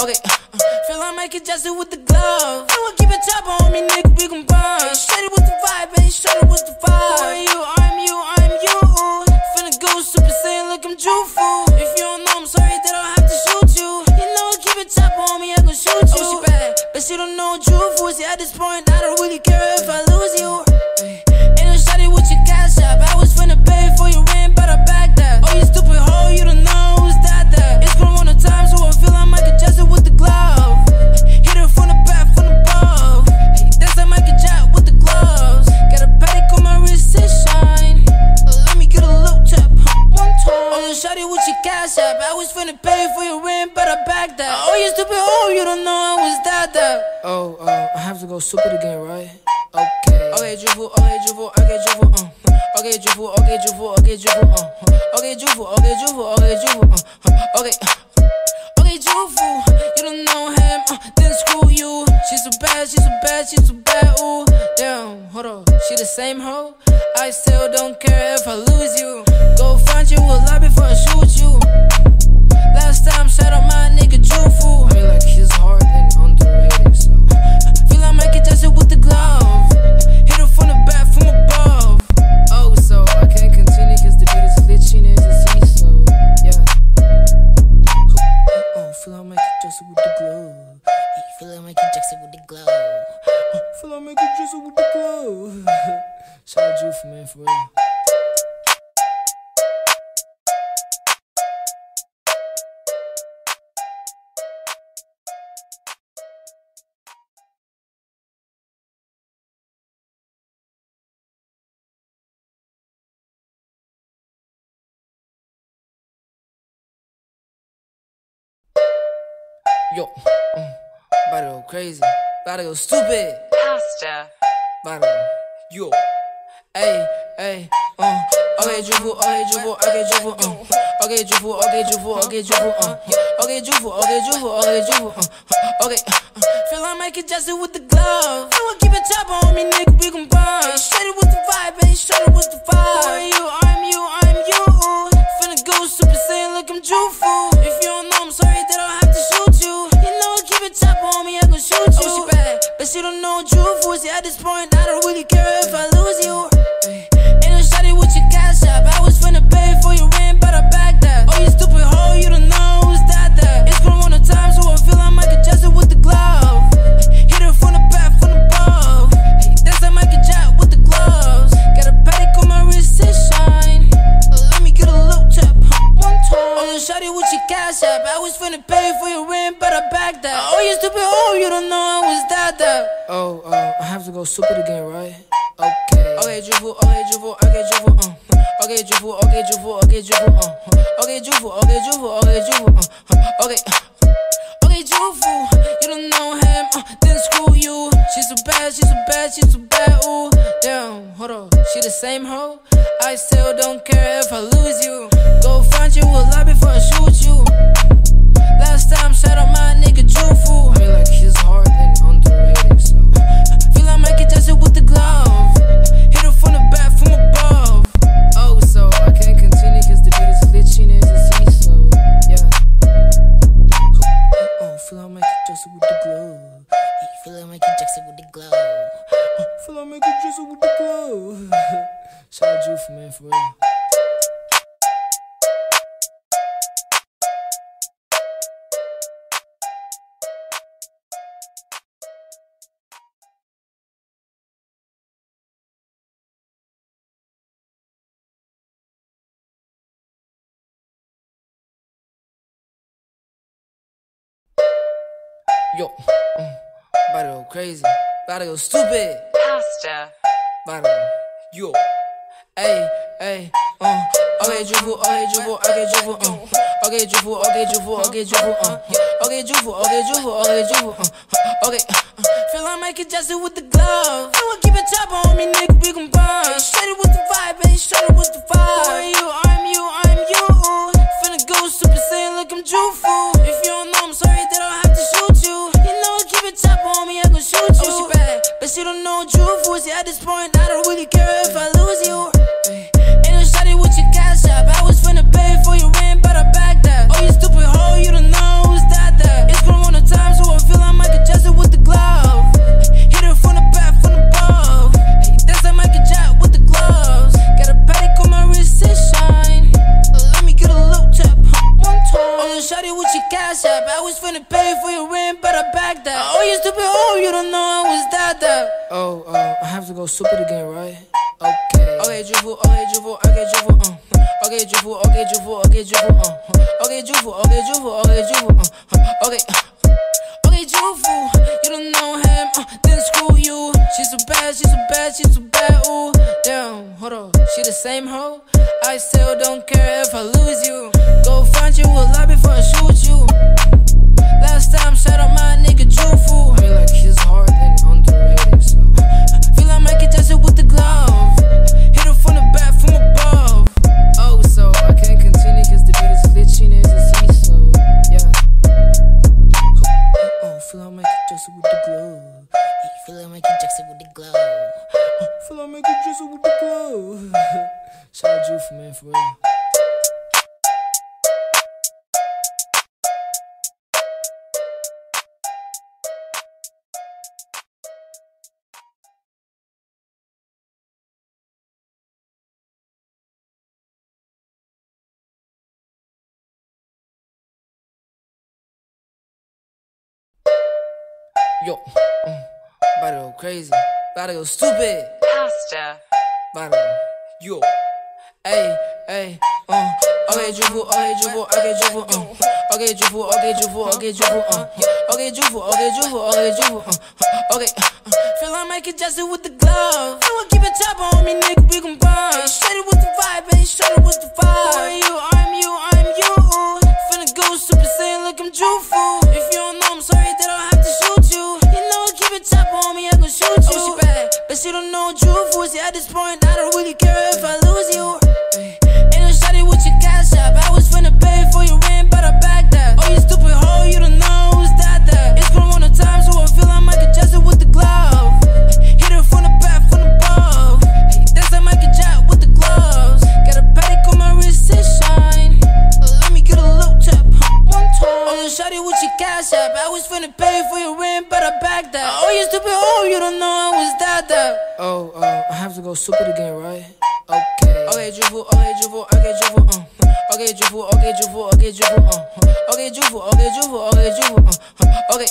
Okay, uh, feel like Michael Jackson with the glove. I will keep it top on me, nigga, we gon' burn. Straight with the vibe, baby, straight with the vibe. Who are you? I'm you, I'm you. Finna go super saiyan like I'm Jufu. If you don't know, I'm sorry that I'll have to shoot you. You know, keep it top on me, I gon' shoot oh, you. Oh, she bad, but she don't know Jufu. See, at this point, I don't really care if I lose you. Up. I was finna pay for your rent, but I backed that. Oh, you stupid hoe, you don't know I was that there. Oh, uh, I have to go stupid again, right? Okay. Okay, Jufu, okay, Jufu, okay, Jufu, uh. Okay, Jufu, okay, Jufu, okay, Jufu, uh. Okay, Jufu, okay, Jufu, okay, Jufu, uh. Okay. Okay, Jufu, you don't know him, uh, then screw you. She's so bad, she's so bad, she's so bad, ooh. Damn, hold on, she the same hoe? I still don't care if I lose you. Go find you a lot before I shoot you. Last time, shout out my nigga Jufu. I mean, like, he's hard Yo, mm, about to go crazy, about to go stupid, Pasta. about to yo, hey, hey, uh, okay, Jufu, okay, Jufu, okay, Jufu, uh, okay, Jufu, okay, Jufu, okay, Jufu, uh, okay, Jufu, okay, Jufu, okay, Jufu, uh, okay, uh, feel like Michael Jackson with the glove. I will keep it top on me, nigga, we gon' burn. Straight with the vibe, baby, straight with the vibe. Who are you? I'm you, I'm you. Finna go super saiyan like I'm Jufu. She don't know Jufu. See, at this point, Yo, mm, about to go crazy, about to go stupid, Pasta. about to go, yo, hey, hey, uh, okay, Jufu, okay, Jufu, okay, Jufu, uh, okay, Jufu, okay, Jufu, okay, Jufu, uh, okay, Jufu, okay, Jufu, okay, Jufu, uh, okay, uh, feel like Michael Jackson with the glove. I will keep it top on me, nigga, we gon' burn. Straight with the vibe, baby, straight with the vibe. Who are you? I'm you, I'm you. Finna go super saiyan like I'm Jufu. But she don't know true fools. See, at this point, I don't really care if I lose you. Ain't no shawty with your cash up. I was finna pay for your rent, but I backed that. Oh, you stupid hoe, you don't know who's that that. It's Corona time, so I feel like Michael Jackson with the glove. Hit her from the back, from above. Hey, that's like Michael Jack with the gloves. Got a Patek on my wrist, it shine. Let me get a little tap, one time. Oh, you shawty with your cash up. I was finna pay for your rent, but I backed that. Oh, you stupid hoe, you don't know. That. Oh, uh, I have to go stupid again, right? Okay. Okay, Jufu, okay, Jufu, okay, Jufu, uh. Okay, Jufu, okay, Jufu, okay, Jufu, uh. Okay, Jufu, okay, Jufu, okay, Jufu, uh. Okay. Okay, Jufu, you don't know him, uh, then screw you. She's so bad, she's so bad, she's so bad, ooh. Damn, hold on, she the same hoe? I still don't Shout out Jufu, man, for real. Yo, mm, about to go crazy, about to go stupid, Pasta. about to yo, hey, hey, uh, okay, Jufu, okay, Jufu, okay, Jufu, uh, okay, Jufu, okay, Jufu, okay, Jufu, uh, okay, Jufu, okay, Jufu, okay, Jufu, uh, okay, uh, feel like Michael Jackson with the glove. I will keep it top on me, nigga, we gon' burn. Shut it with the vibe, baby, shut it with the vibe. Are you? I'm you, I'm you. Finna go super saiyan like I'm Jufu. If you don't know, I'm sorry that I'll have to shoot you. You know I keep it top on me, I gon' shoot you. Oh, she bad, but she don't know Jufu. See, at this point, that. Oh, you stupid hoe, you don't know I was that that. Oh, uh, I have to go stupid again, right? Okay. Okay, Jufu, okay, Jufu, okay, Jufu, uh. Okay, Jufu, okay, Jufu, okay, Jufu, uh. Okay, Jufu, okay, Jufu, okay, Jufu, uh. Okay.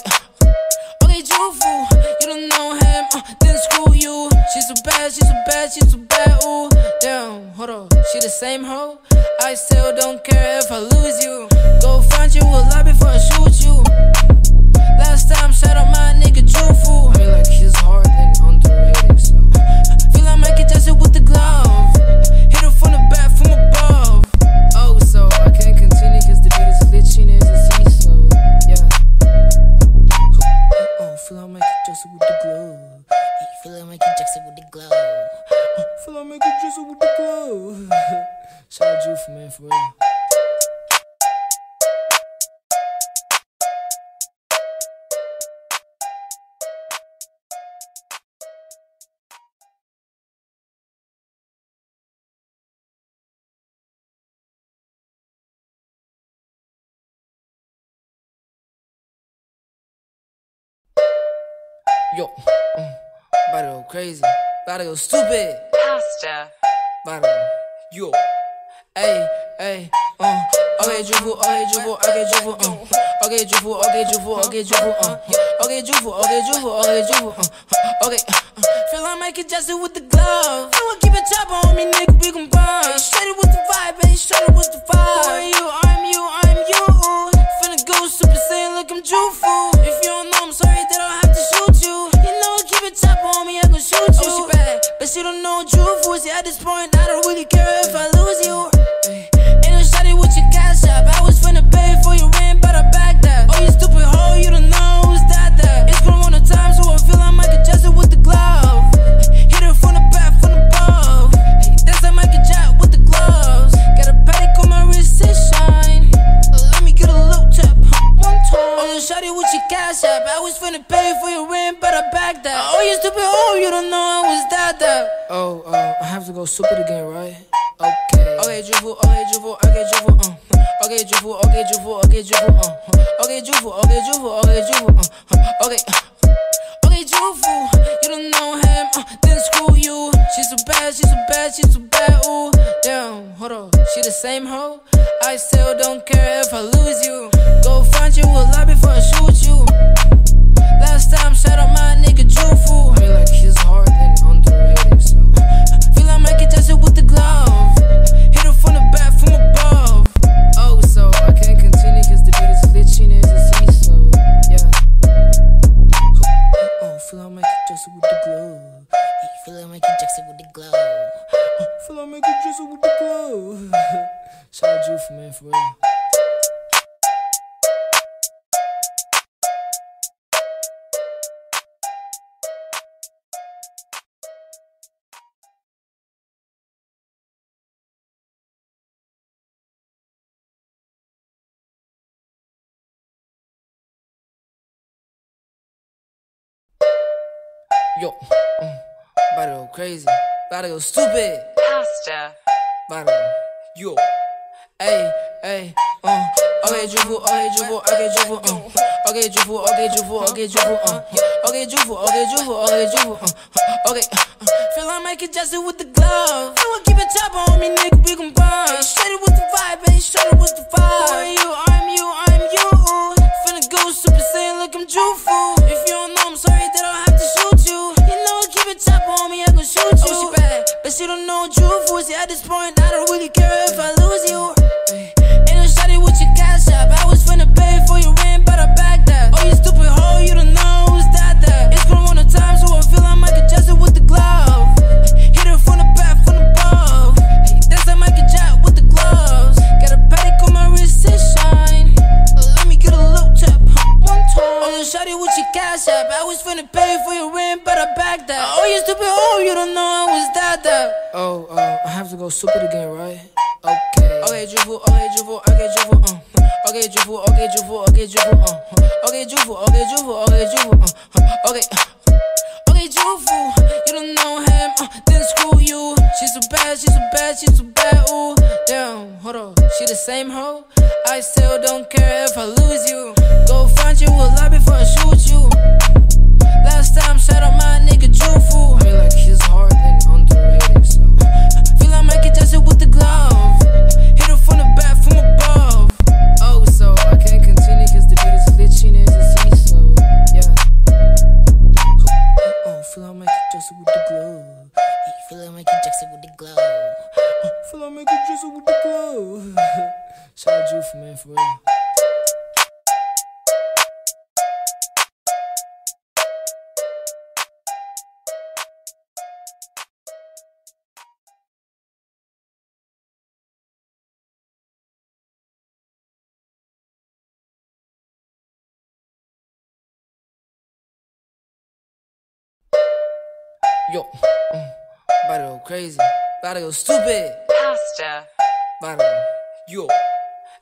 Okay, Jufu, you don't know him, uh, then screw you. She's so bad, she's so bad, she's so bad, ooh. Damn, hold on, she the same hoe? I still don't care if I lose you. Go find you a lot before I shoot you. Time, shout out my nigga. I mean, like, Yo, mm, about to go crazy, about to go stupid. Pasta. Bottom. Yo. Hey, hey, uh. Okay, Jufu, okay, Jufu, okay, Jufu, uh. Okay, Jufu, okay, Jufu, okay, Jufu, uh. Okay, Jufu, okay, Jufu, okay, Jufu, uh. Okay, uh. Feel like Michael Jackson with the glove. I will keep it top on me, nigga, we gon'. Shut it with the vibe, baby, it with the vibe. Who are you? I'm you, I'm you. Finna go super saiyan like I'm Jufu. She don't know Jufu. See, at this point, Oh, uh, I have to go stupid again, right? Okay. Okay, Juvu, okay, Juvu, okay, Juvu, uh, uh. Okay, Juvu, okay, Juvu, okay, Juvu, uh, uh. Okay, Juvu, okay, Juvu, okay, Juvu, uh, uh. Okay. Okay, Juvu, you don't know him, uh, then screw you. She's so bad, she's so bad, she's so bad, ooh. Damn, hold on, she the same hoe? I still don't care if I lose you. Go find you a lobby before I shoot you. Last time, shout out my nigga Juvu. I mean, like, she's Yo, mm, about to go crazy, about to go stupid, Pasta. about to yo, hey, hey, uh, okay, jufu, okay, jufu, okay, jufu, uh, okay, jufu, okay, jufu, okay, jufu, uh, okay, jufu, okay, jufu, okay, jufu, uh, okay. uh, Feel like Michael Jackson with the glove. I will keep it top on me, nigga. We gon' burn. Okay. Okay, Jufu, you don't know him, uh, then screw you. She's so bad, she's so bad, she's so bad, ooh. Damn, hold on, she the same hoe? Yo, mm, about to go crazy, about to go stupid, Pasta. about to go, yo,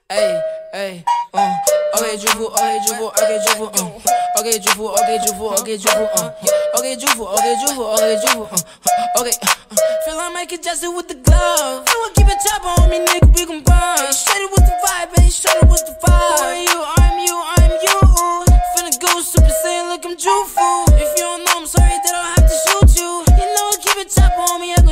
hey, hey, uh, okay, Jufu, okay, Jufu, okay, Jufu, uh, okay, Jufu, okay, Jufu, okay, Jufu, uh, okay, Jufu, okay, Jufu, okay, Jufu, uh, okay. uh, Feel like Michael Jackson with the glove. I will keep it top on me, nigga. We gon' burn. Shut it with the vibe, baby. Shut it with the vibe. Who are you? I'm you. I'm you. Finna go super saiyan like I'm Jufu.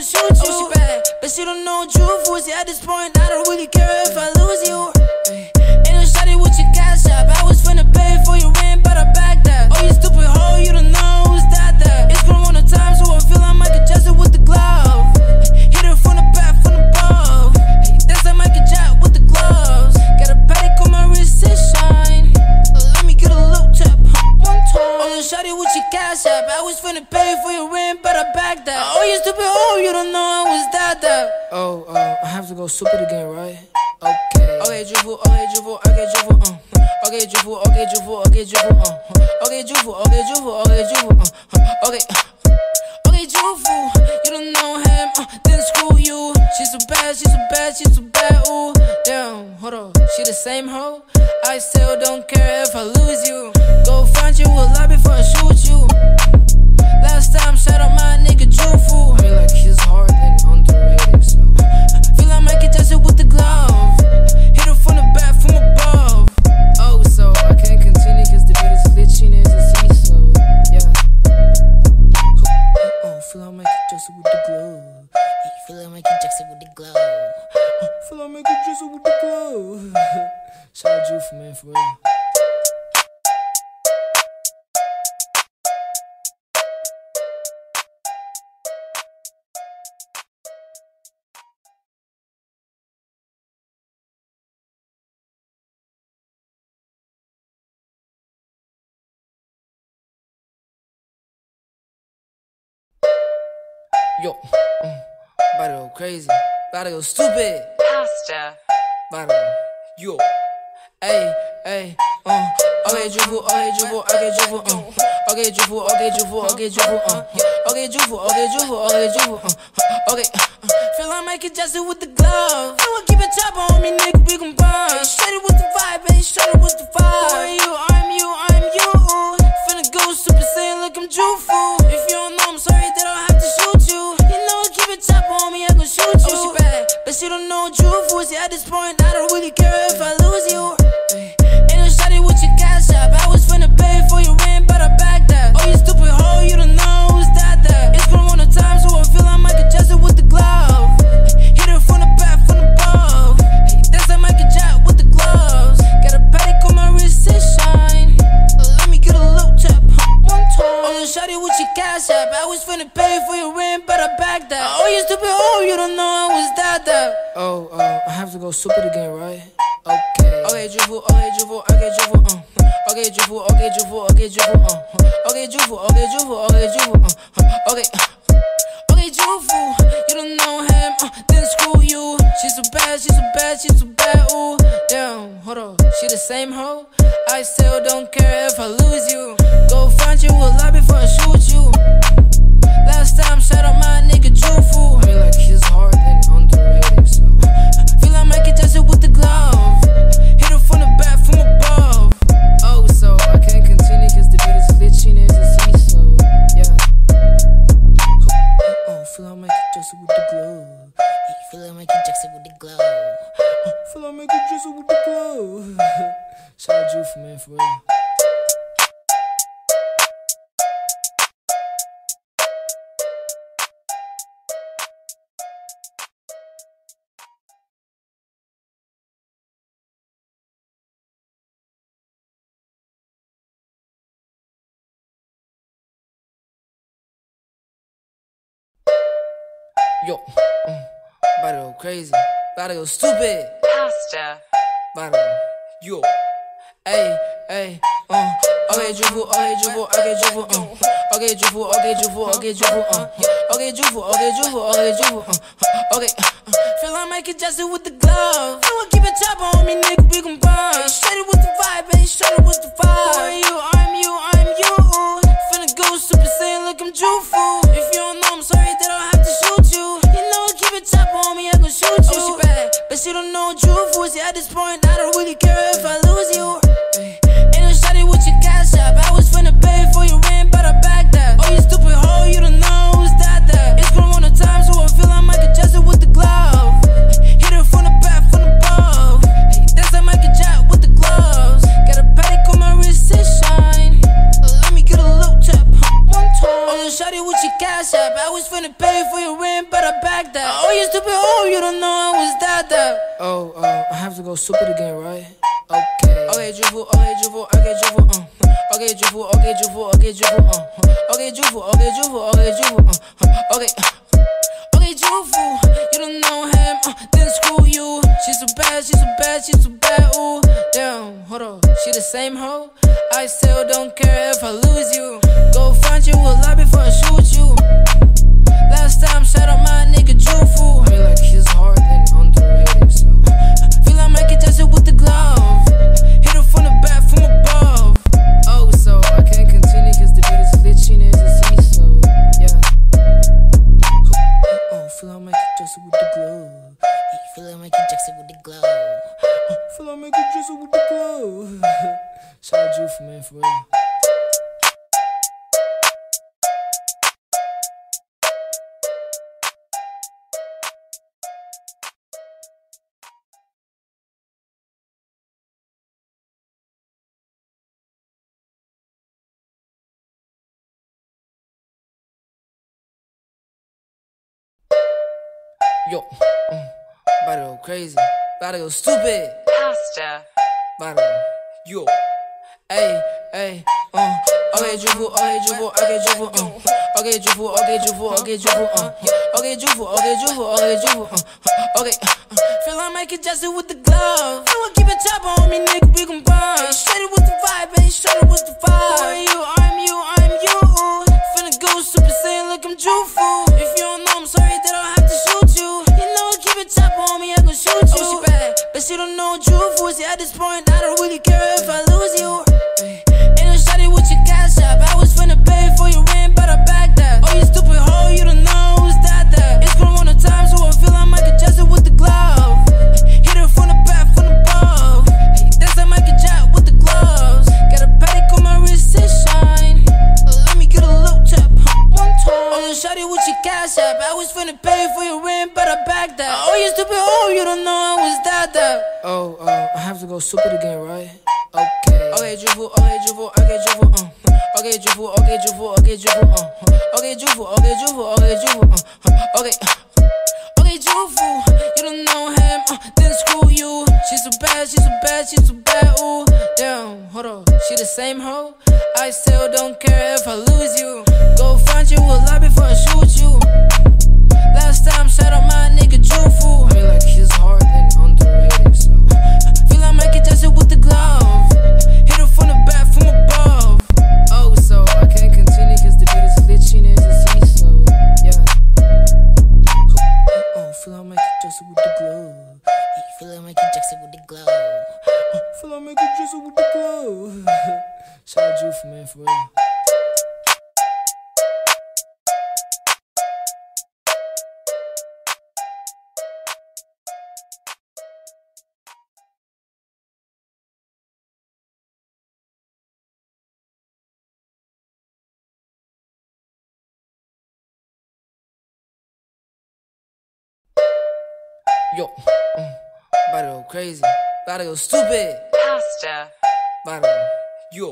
Shoot you. Oh, she bad, but she don't know Jufu. See, at this point, I don't really care if I lose you. Ain't no shawty with your cash up. I was finna pay for your rent, I have Yo, mm, about to go crazy, about to go stupid. Pasta. Bottom. Yo. Hey, hey, uh. Okay, Jufu, okay, Jufu, okay, Jufu, uh. Okay, Jufu, okay, Jufu, okay, Jufu, uh. Okay, Jufu, okay, Jufu, okay, Jufu, uh. Okay. uh, Feel like Michael Jackson with the glove. I will keep it top on me, nigga. We gon' burn. It with the vibe, baby. It with the vibe. Who are you? I'm you. I'm you. Finna go super saiyan like I'm Jufu. pursue you. Oh, she bad, but she don't know true fools. at this point, I don't really care if I lose you. Ain't no shawty with your cash up. I was finna pay for your your. I was finna pay for your rent, but I backed that. Oh, you stupid hoe, you don't know I was that there. Oh, uh, I have to go stupid again, right? Okay. Okay, Jufu, okay, Jufu, okay, Jufu, uh. Okay, Jufu, okay, Jufu, okay, Jufu, uh. Okay, Jufu, okay, Jufu, okay, Jufu, uh. Okay. Okay, Jufu, you don't know him, uh, then screw you. She's so bad, she's so bad, she's so bad, ooh. Damn, hold on, she the same hoe? I still don't care if I lose you. Go find you a lot before I shoot you. Last time, shout out my nigga Jufu. I mean, like, he's hard Yo, mm, about to go crazy, about to go stupid, Pasta. about to yo, hey, hey, uh, okay, Jufu, okay, Jufu, okay, Jufu, uh, okay, Jufu, okay, Jufu, okay, Jufu, uh, okay, Jufu, okay, Jufu, okay, Jufu, uh, okay, uh, feel like Michael Jackson with the glove. I will keep it top on me, nigga, we gon' burn. Shut it with the vibe, ain't shut it with the vibe. Who are you? I'm you, I'm you. Finna go super saiyan like I'm Jufu. Shoot you. Oh, she bad, but she don't know Jufu. See, at this point, I don't really care if I lose you. Finna pay for your rent, but I backed that. Oh, you stupid hoe, you don't know I was that there. Oh, uh, I have to go stupid again, right? Okay. Okay, Jufu, okay, Jufu, okay, Jufu, uh. Okay, Jufu, okay, Jufu, okay, Jufu, uh. Okay, Jufu, okay, Jufu, okay, Jufu, uh. Okay. Okay, Jufu, you don't know him, uh, then screw you. She's so bad, she's so bad, she's so bad, ooh. Damn, hold on, she the same hoe? I still don't care if I lose you. Go find you before I shoot Yo, mm, about to go crazy, about to go stupid. Pasta. Bottom. Yo. Hey, hey, uh. Okay, Jufu, okay, Jufu, okay, Jufu, uh. Okay, Jufu, okay, Jufu, okay, Jufu, uh. Okay, Jufu, okay, Jufu, okay, Jufu, uh. Okay, uh. Feel like Michael Jackson with the glove. I will keep it top on me, nigga, we gon' burn. Shut it with the vibe, ain't shut it with the vibe. Who are you? I'm you, I'm you. Finna go super saiyan like I'm Jufu. Shoot you. Oh, she bad, but she don't know Jufu. See, at this point, I don't really care if I lose you. Ain't no shawty with your cash up. I was finna pay for your shawty with your cash app. I was finna pay for your rent, but I backed that. Oh, you stupid hoe, you don't know I was that that. Oh, uh, I have to go stupid again, right? Okay. Okay, Jufu, okay, Jufu, okay, Jufu, uh. Okay, Jufu, okay, Jufu, okay, Jufu, uh. Okay, Jufu, okay, Jufu, okay, Jufu, uh. Okay. Okay, Jufu, don't know him, uh, then screw you. She's so bad, she's so bad, she's so bad, ooh. Damn, hold on, she the same hoe? I still don't care if I lose you. Go find you a lot before I shoot you. Last time, shout out my nigga Jufu. I mean, like, he's hard and underrated, Feel like Michael Jackson with the glove. Shout out Jufu, man, for real. Yo, mm, about to go crazy, about to go stupid, Pasta. about to yo,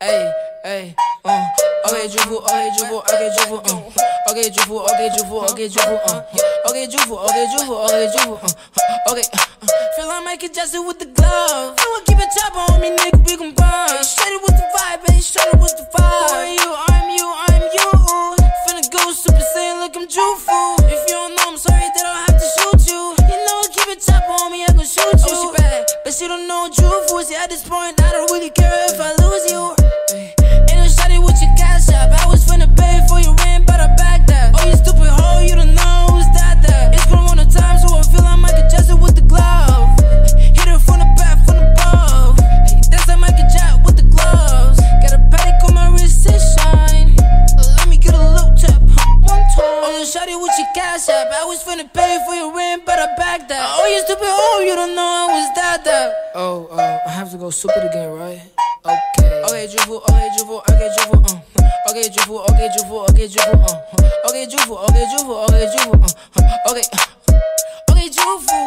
hey, hey, uh, okay, Jufu, okay, Jufu, okay, Jufu, uh, okay, Jufu, okay, Jufu, okay, Jufu, uh, okay, Jufu, okay, Jufu, okay, Jufu, uh, okay, uh, feel like Michael Jackson with the glove. I will keep it top on me, nigga, we gon' burn. Shut it with the vibe, ain't shut it with the vibe. I'm you, I'm you. This point, I don't really care if I lose you. Ain't no shawty with your cash up. I was finna pay for your rent, but I backed that. Oh, you stupid hoe, you don't know who's that that. It's Corona time, so I feel like Michael Jackson with the glove. Hit her from the back, from above. That's like Michael Jack with the gloves. Got a Patek on my wrist, it shine. Let me get a little tap, one time. Oh, you shawty with your cash app. I was finna pay for your rent, backed that. Oh, you stupid hoe, you don't know I was that that. Oh, uh, I have to go stupid again, right? Okay. Okay, Jufu, okay, Jufu, okay, Jufu, uh. Okay, Jufu, okay, Jufu, okay, Jufu, uh. Okay, Jufu, okay, Jufu, okay, Jufu, uh. Okay. Okay, Jufu,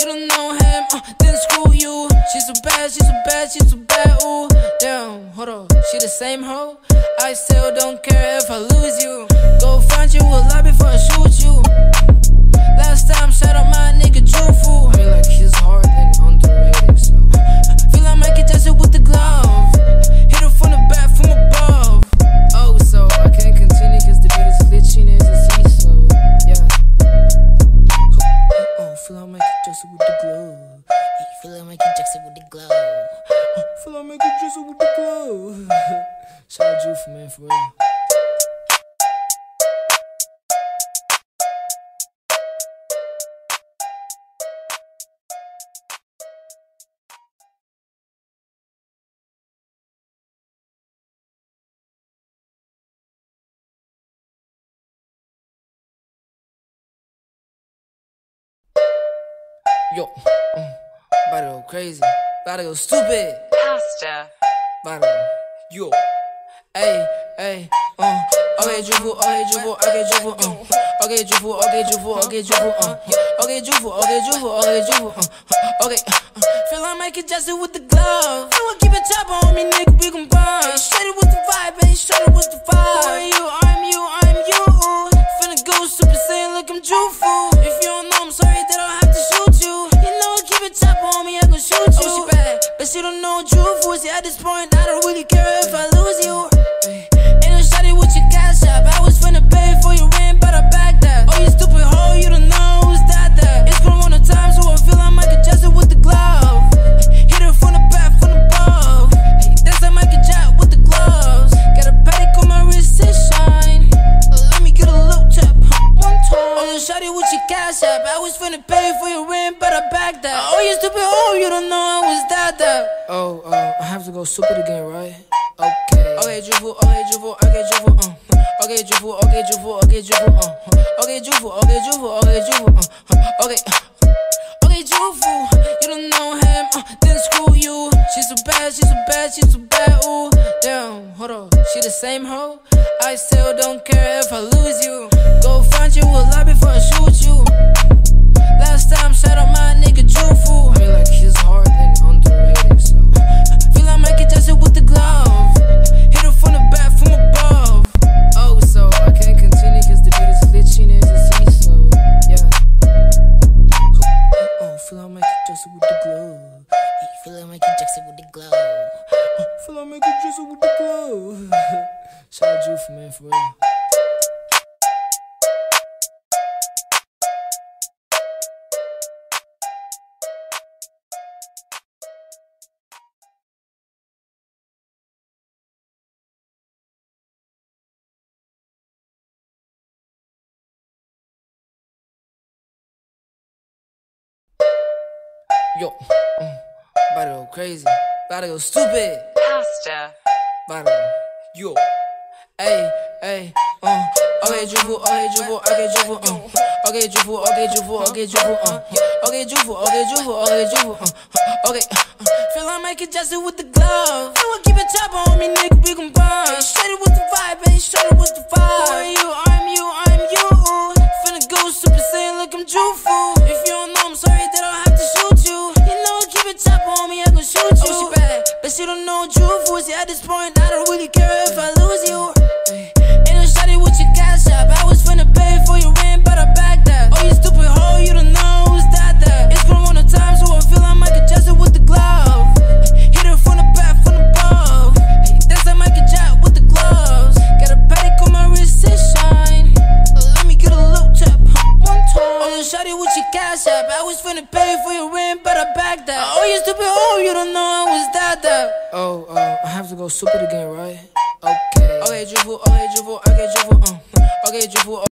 you don't know him, uh, then screw you. She's so bad, she's so bad, she's so bad, ooh. Damn, hold on, she the same hoe? I still don't care if I lose you. Go find you a lot before I shoot you. Last time, shout out my nigga Jufu. I mean, like, Yo, mm, about to go crazy, about to go stupid. Pasta. Bottom. Yo. Hey, hey, uh. Okay, Jufu, okay, Jufu, okay, Jufu, uh. Okay, Jufu, okay, Jufu, okay, Jufu, uh. Okay, Jufu, okay, Jufu, okay, Jufu, uh. Okay, uh. Feel like Michael Jackson with the glove. I will keep it top on me, nigga, we gon' burn. Shut it with the vibe, ain't shut it with the vibe. Who are you? I'm you, I'm you. Finna go super saiyan like I'm Jufu. If you don't know, I'm sorry that I'll have to shoot know, keep it top on me, I gon' shoot you. Oh, she bad, but she don't know Jufu. See, at this point, I don't really care if I lose you. Ain't no shawty with your cash app. I was finna pay for your rent, go stupid again, right? Okay. Okay, Jufu, okay, Jufu, okay, Jufu, uh. Okay, Jufu, okay, Jufu, okay, Jufu, uh. Okay, Jufu, okay, Jufu, okay, Jufu, uh. Okay. Okay, Jufu, you don't know him, uh, then screw you. She's so bad, she's so bad, she's so bad, ooh. Damn, hold on, she the same hoe? I still don't care if I lose you. Go find you will lie before I shoot you. Last time, shout out my nigga Jufu. I mean, like, he's Yo, mm, about to go crazy. About to go stupid. Pasta. About to go. yo. Hey, hey, uh. Okay, Jufu, okay, Jufu, okay, Jufu, uh. Okay, Jufu, okay, Jufu, okay, Jufu, uh. Okay, Jufu, okay, Jufu, okay, Jufu, uh. Okay, uh. Feel like Michael Jackson with the glove. I will keep it top on me, nigga, we gon' burn. Shut it with the vibe, baby, shut it with the vibe. Who are you? I'm you, I'm you. Finna go super saiyan like I'm Jufu. If you don't know, I'm sorry that I'll keep it top on me, I gon' shoot you. Oh, she bad, but she don't know Jufu. See, at this point, I don't really care if I lose you. Ay, Ain't no shawty with your cash up. I was finna pay for your rent, but I backed that. Oh, you stupid hoe, you don't know who's that that. It's Corona time, so I feel like Michael Jackson with the glove. Hit her from the back, from above. Hey, that's like Michael Jack with the gloves. Got a Patek on my wrist, it shine. Let me get a little tap, one time. Oh, you shawty with your cash app. I was finna pay for your rent, I backed that. Oh, you stupid hoe, you don't know I was that that. Oh, uh, I have to go stupid again, right? Okay. Okay, Jufu, okay, Jufu, okay, Jufu, uh. Okay, Jufu,